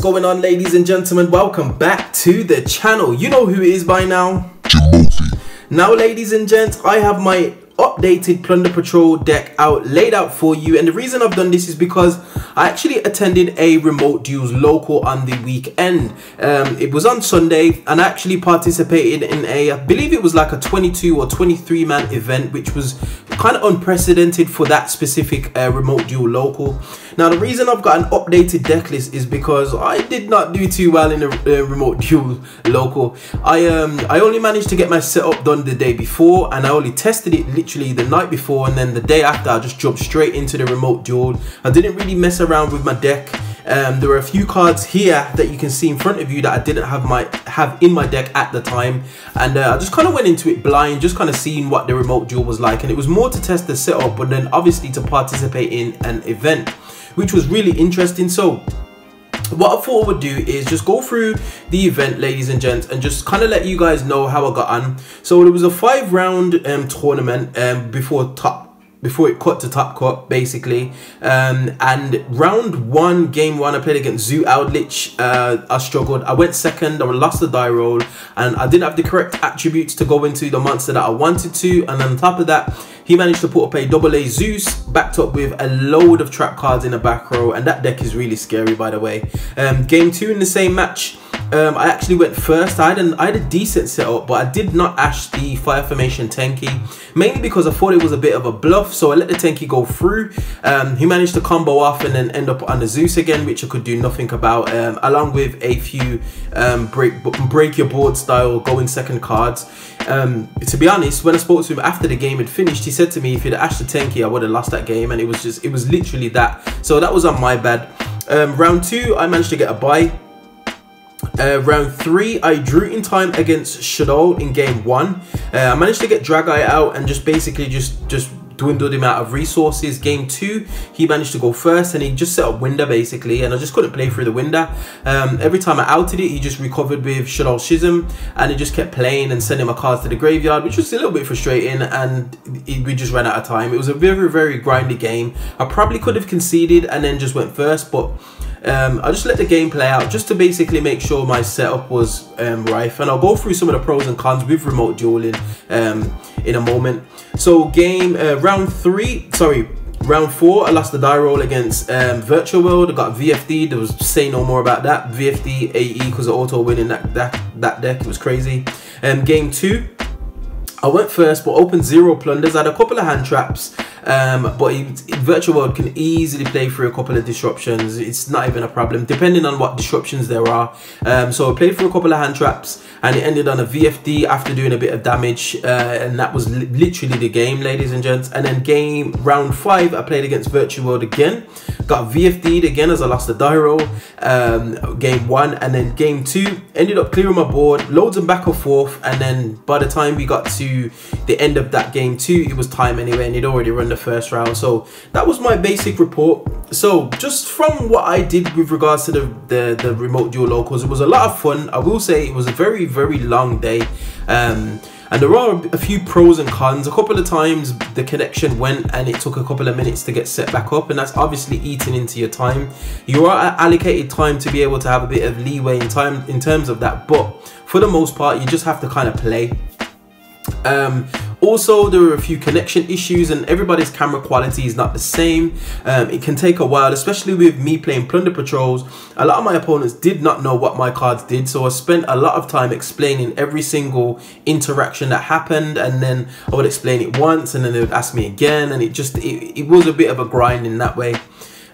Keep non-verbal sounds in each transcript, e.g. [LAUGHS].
going on ladies and gentlemen? Welcome back to the channel. You know who it is by now. Now ladies and gents, I have my updated Plunder Patroll deck out, laid out for you. And the reason I've done this is because I actually attended a remote duels local on the weekend. Um, it was on Sunday and I actually participated in a, I believe it was like a 22 or 23 man event, which was kind of unprecedented for that specific uh, remote duel local. Now the reason I've got an updated deck list is because I did not do too well in a uh, remote [LAUGHS] duel local. I um I only managed to get my setup done the day before and I only tested it literally the night before and then the day after I just jumped straight into the remote duel. I didn't really mess around with my deck. Um, there were a few cards here that you can see in front of you that I didn't have my have in my deck at the time and uh, I just kind of went into it blind just kind of seeing what the remote duel was like and it was more to test the setup but then obviously to participate in an event which was really interesting. So what I thought I would do is just go through the event ladies and gents and just kind of let you guys know how I got on. So it was a five round um, tournament um, before top before it cut to top cut basically. Um, and round one game one I played against Zoo Eldlich. Uh, I struggled. I went second I lost the die roll and I didn't have the correct attributes to go into the monster that I wanted to. And on top of that he managed to put up a double A Zeus backed up with a load of trap cards in the back row and that deck is really scary by the way. Um, game two in the same match um, I actually went first. I had, an, I had a decent setup, but I did not ash the Fire Formation Tenki, mainly because I thought it was a bit of a bluff, so I let the Tenki go through. Um, he managed to combo off and then end up on the Zeus again, which I could do nothing about, um, along with a few um, break break your board style going second cards. Um, to be honest, when I spoke to him after the game had finished, he said to me, if he'd ashed the Tenki, I would have lost that game, and it was just, it was literally that. So that was on my bad. Um, round two, I managed to get a buy. Uh, round three, I drew in time against Shaddoll in game one. Uh, I managed to get Dragite out and just basically just just dwindled him out of resources. Game two, he managed to go first and he just set up Winda basically and I just couldn't play through the Winda. Um, every time I outed it, he just recovered with Shaddoll Schism and he just kept playing and sending my cards to the graveyard, which was a little bit frustrating and we just ran out of time. It was a very, very grindy game. I probably could have conceded and then just went first, but um, I just let the game play out just to basically make sure my setup was um, rife and I'll go through some of the pros and cons with remote dueling um, in a moment. So game uh, round three, sorry, round four, I lost the die roll against um, Virtual World. I got VFD. There was say no more about that. VFD AE because of auto winning that that that deck. It was crazy. Um, game two, I went first, but opened zero plunders. I had a couple of hand traps um, but in, Virtual World can easily play through a couple of disruptions. It's not even a problem, depending on what disruptions there are. Um, so I played through a couple of hand traps and it ended on a VFD after doing a bit of damage. Uh, and that was li literally the game, ladies and gents. And then game round five, I played against Virtual World again. Got VFD'd again as I lost the die roll. Um, game one and then game two, ended up clearing my board, loads of back and forth. And then by the time we got to the end of that game two, it was time anyway and he'd already run the first round. So that was my basic report. So just from what I did with regards to the, the, the remote duel locals, it was a lot of fun. I will say it was a very, very long day. Um, and there are a few pros and cons. A couple of times the connection went and it took a couple of minutes to get set back up and that's obviously eating into your time. You are allocated time to be able to have a bit of leeway in time in terms of that but for the most part you just have to kind of play. Um, also, there were a few connection issues and everybody's camera quality is not the same. Um, it can take a while, especially with me playing Plunder Patrolls. A lot of my opponents did not know what my cards did, so I spent a lot of time explaining every single interaction that happened and then I would explain it once and then they would ask me again and it just, it, it was a bit of a grind in that way.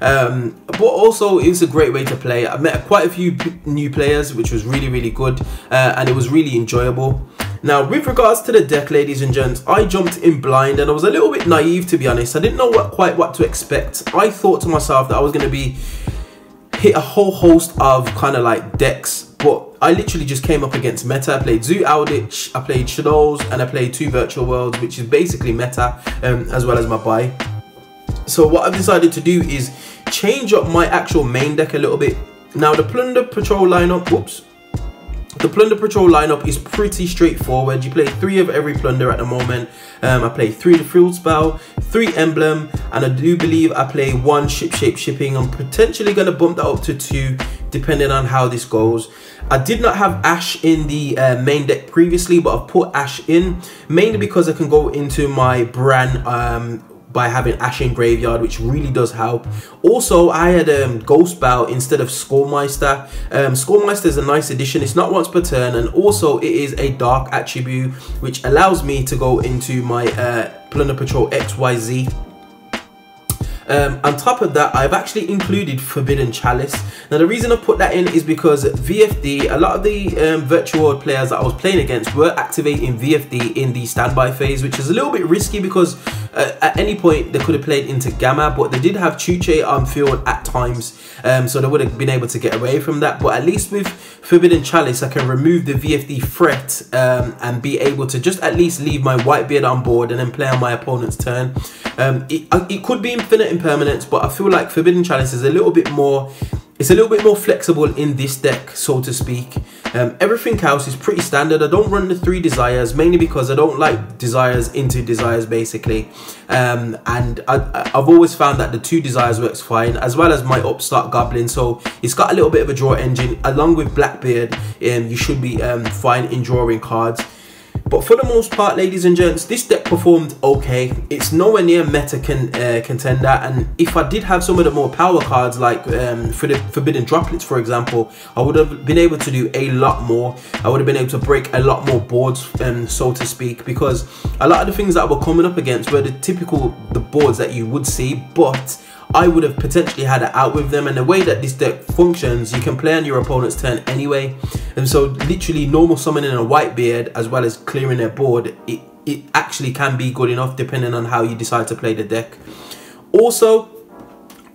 Um, but also it was a great way to play. I met quite a few new players, which was really, really good, uh, and it was really enjoyable. Now, with regards to the deck, ladies and gents, I jumped in blind and I was a little bit naive, to be honest. I didn't know what, quite what to expect. I thought to myself that I was going to be hit a whole host of kind of like decks, but I literally just came up against meta. I played Zoo Eldlich, I played Shaddolls, and I played two Virtual Worlds, which is basically meta, um, as well as my buy. So what I've decided to do is change up my actual main deck a little bit. Now the Plunder Patroll lineup, whoops, the Plunder Patroll lineup is pretty straightforward. You play three of every Plunder at the moment. Um, I play three the Field Spell, three emblem, and I do believe I play one ship shape shipping. I'm potentially going to bump that up to two, depending on how this goes. I did not have Ash in the uh, main deck previously, but I've put Ash in mainly because I can go into my Brann um, by having Ashen Graveyard, which really does help. Also, I had um, Ghost Bow instead of Skull Meister. Um, Skull Meister is a nice addition. It's not once per turn, and also it is a Dark attribute, which allows me to go into my uh, Plunder Patroll XYZ um, on top of that, I've actually included Forbidden Chalice. Now, the reason I put that in is because VFD, a lot of the um, virtual world players that I was playing against were activating VFD in the standby phase, which is a little bit risky because uh, at any point they could have played into Gamma, but they did have Chuche on field at times, um, so they would have been able to get away from that. But at least with Forbidden Chalice, I can remove the VFD threat um, and be able to just at least leave my Whitebeard on board and then play on my opponent's turn. Um, it, uh, it could be infinite impermanence, but I feel like Forbidden Chalice is a little bit more it's a little bit more flexible in this deck, so to speak. Um, everything else is pretty standard. I don't run the three desires, mainly because I don't like desires into desires, basically. Um, and I, have always found that the two desires works fine, as well as my upstart goblin. So it's got a little bit of a draw engine. Along with Blackbeard, um, you should be um, fine in drawing cards. But for the most part, ladies and gents, this deck performed okay. It's nowhere near meta can, uh, contender. And if I did have some of the more power cards, like um, for the Forbidden Droplets, for example, I would have been able to do a lot more. I would have been able to break a lot more boards, um, so to speak, because a lot of the things that were coming up against were the typical the boards that you would see, but I would have potentially had it out with them. And the way that this deck functions, you can play on your opponent's turn anyway. And so literally normal summoning a white beard as well as clearing their board, it, it actually can be good enough depending on how you decide to play the deck. Also,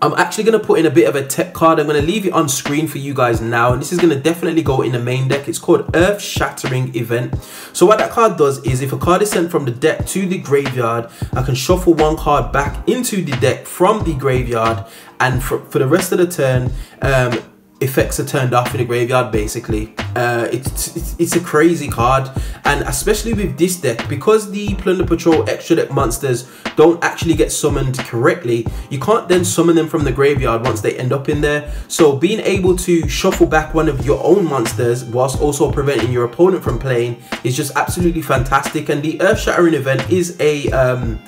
I'm actually going to put in a bit of a tech card. I'm going to leave it on screen for you guys now. And this is going to definitely go in the main deck. It's called Earth Shattering Event. So what that card does is if a card is sent from the deck to the graveyard, I can shuffle one card back into the deck from the graveyard. And for, for the rest of the turn, um, effects are turned off in the graveyard basically. Uh, it's, it's, it's a crazy card and especially with this deck because the plunder patroll extra deck monsters don't actually get summoned correctly you can't then summon them from the graveyard once they end up in there. So being able to shuffle back one of your own monsters whilst also preventing your opponent from playing is just absolutely fantastic and the earth shattering event is a um,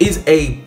is a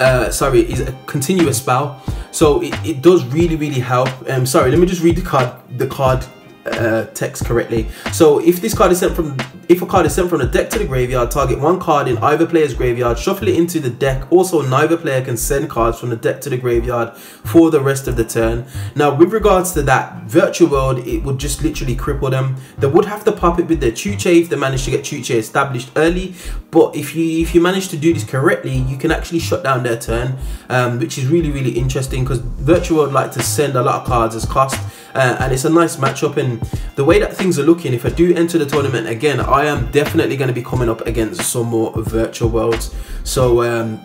uh, sorry is a continuous spell so it, it does really, really help. Um, sorry, let me just read the card, the card uh, text correctly. So if this card is sent from, if a card is sent from the deck to the graveyard, target one card in either player's graveyard, shuffle it into the deck. Also, neither player can send cards from the deck to the graveyard for the rest of the turn. Now, with regards to that virtual world, it would just literally cripple them. They would have to pop it with their Chuche if they manage to get Chuche established early. But if you if you manage to do this correctly, you can actually shut down their turn, um, which is really really interesting because virtual world like to send a lot of cards as cost uh, and it's a nice matchup. And the way that things are looking, if I do enter the tournament again, I am definitely going to be coming up against some more virtual worlds. So um,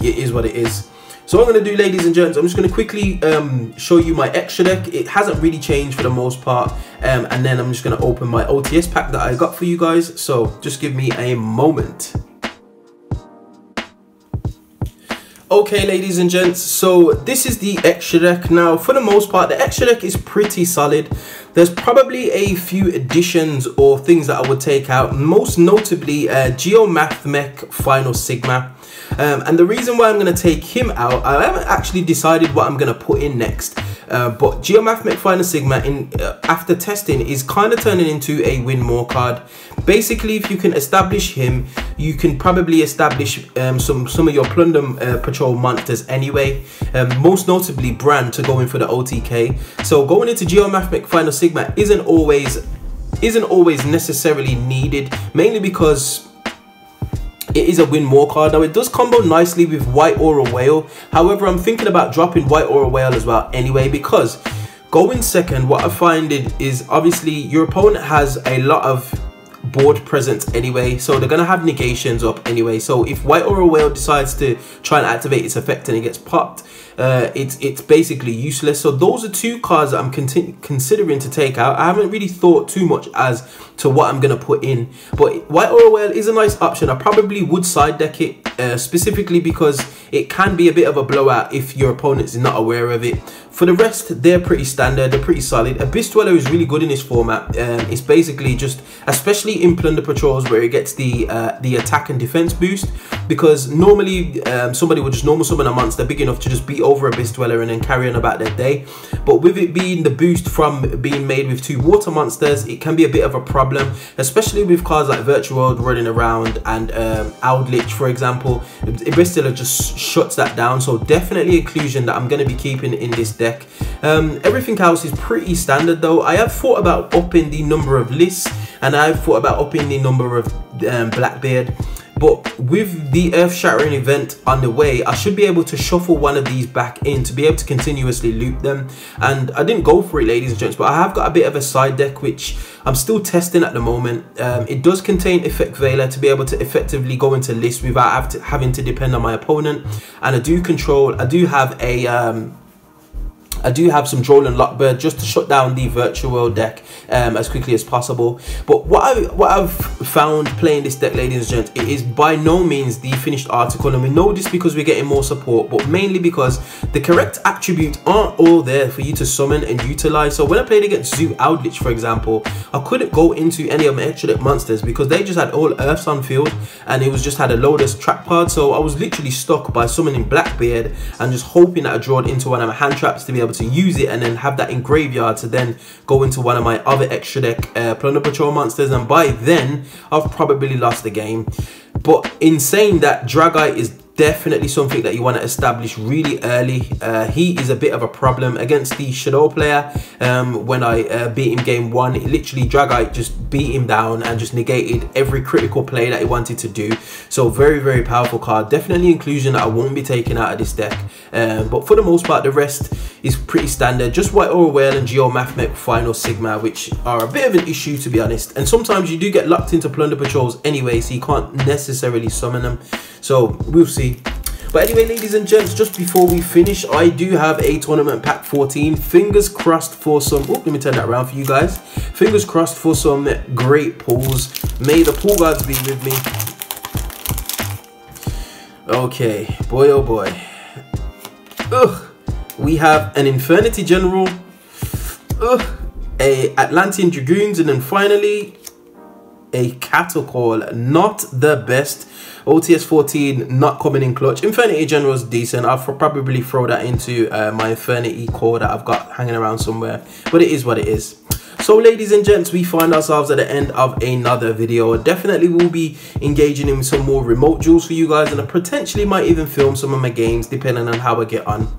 it is what it is. So what I'm going to do, ladies and gents, I'm just going to quickly um, show you my extra deck. It hasn't really changed for the most part. Um, and then I'm just going to open my OTS pack that I got for you guys. So just give me a moment. Okay, ladies and gents, so this is the extra deck. Now, for the most part, the extra deck is pretty solid. There's probably a few additions or things that I would take out, most notably uh, Geomathmech Final Sigma. Um, and the reason why I'm going to take him out, I haven't actually decided what I'm going to put in next. Uh, but Geomathmech Final Sigma, in uh, after testing, is kind of turning into a win more card. Basically, if you can establish him, you can probably establish um, some some of your Plunder uh, Patroll monsters anyway. Um, most notably, Brann to go in for the OTK. So going into Geomathmech Final Sigma isn't always isn't always necessarily needed, mainly because it is a win more card. Now it does combo nicely with White Aura Whale. However, I'm thinking about dropping White Aura Whale as well anyway because going second, what I find it is obviously your opponent has a lot of board presence anyway so they're gonna have negations up anyway so if white aura whale decides to try and activate its effect and it gets popped uh, it's it's basically useless. So those are two cards that I'm considering to take out. I haven't really thought too much as to what I'm gonna put in, but White Aura Whale is a nice option. I probably would side deck it uh, specifically because it can be a bit of a blowout if your opponent is not aware of it. For the rest, they're pretty standard, they're pretty solid. Abyss Dweller is really good in this format. Um, it's basically just, especially in Plunder Patrolls where it gets the uh, the attack and defense boost, because normally um, somebody would just normal summon a monster big enough to just beat over Abyss Dweller and then carry on about their day. But with it being the boost from being made with two water monsters, it can be a bit of a problem, especially with cards like Virtual World running around and um, Eldritch, for example. Dweller just shuts that down. So definitely inclusion that I'm going to be keeping in this deck. Um, everything else is pretty standard though. I have thought about upping the number of lists and I've thought about upping the number of um, Blackbeard. But with the earth shattering event underway, I should be able to shuffle one of these back in to be able to continuously loop them. And I didn't go for it, ladies and gents, but I have got a bit of a side deck which I'm still testing at the moment. Um, it does contain Effect Veiler to be able to effectively go into lists without having to depend on my opponent. And I do control, I do have a um, I do have some Droll Lockbird just to shut down the virtual world deck um, as quickly as possible. But what I what I've found playing this deck, ladies and gents, it is by no means the finished article, and we know this because we're getting more support, but mainly because the correct attributes aren't all there for you to summon and utilize. So when I played against Zoo Eldritch, for example, I couldn't go into any of my extra deck monsters because they just had all Earths on field, and it was just had a Lotus trap card. So I was literally stuck by summoning Blackbeard and just hoping that I drawed into one of my hand traps to be able to use it and then have that in graveyard to then go into one of my other extra deck uh, Plunder Patroll monsters and by then I've probably lost the game. But in saying that, Dragite is definitely something that you want to establish really early. Uh, he is a bit of a problem against the Shaddoll player. Um, when I uh, beat him game one, literally Dragite just beat him down and just negated every critical play that he wanted to do. So very, very powerful card. Definitely inclusion that I won't be taking out of this deck. Um, but for the most part, the rest is pretty standard. Just White Aura Whale and Geomathmech Final Sigma, which are a bit of an issue to be honest. And sometimes you do get locked into Plunder Patrolls anyway, so you can't necessarily summon them. So we'll see. But anyway, ladies and gents, just before we finish, I do have a tournament pack 14. Fingers crossed for some, oh, let me turn that around for you guys. Fingers crossed for some great pulls. May the pool gods be with me. Okay, boy oh boy. Ugh. We have an Infernity General. Ugh. A Atlantean Dragoons, and then finally a cattle call. Not the best. OTS 14 not coming in clutch. Infernity General is decent. I'll probably throw that into uh, my Infernity core that I've got hanging around somewhere. But it is what it is. So ladies and gents, we find ourselves at the end of another video. Definitely we'll be engaging in some more remote duels for you guys and I potentially might even film some of my games depending on how I get on.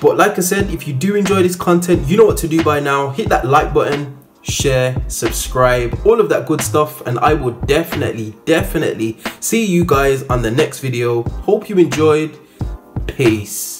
But like I said, if you do enjoy this content, you know what to do by now. Hit that like button, share, subscribe, all of that good stuff. And I will definitely, definitely see you guys on the next video. Hope you enjoyed. Peace.